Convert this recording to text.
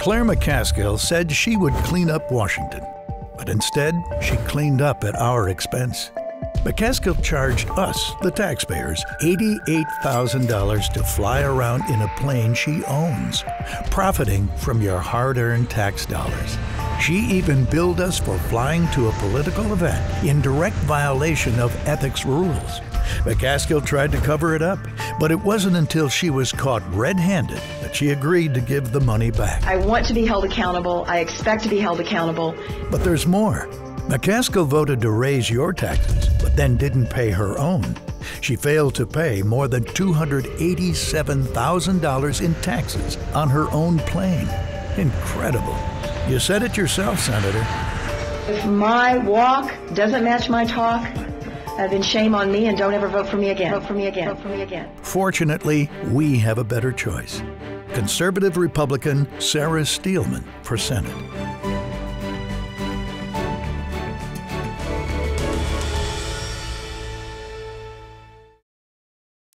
Claire McCaskill said she would clean up Washington, but instead, she cleaned up at our expense. McCaskill charged us, the taxpayers, $88,000 to fly around in a plane she owns, profiting from your hard earned tax dollars. She even billed us for flying to a political event in direct violation of ethics rules. McCaskill tried to cover it up, but it wasn't until she was caught red handed that she agreed to give the money back. I want to be held accountable. I expect to be held accountable. But there's more. McCaskill voted to raise your taxes, but then didn't pay her own. She failed to pay more than $287,000 in taxes on her own plane. Incredible. You said it yourself, Senator. If my walk doesn't match my talk, uh, then shame on me and don't ever vote for me again. Vote for me again. Vote for me again. Fortunately, we have a better choice. Conservative Republican Sarah Steelman for Senate.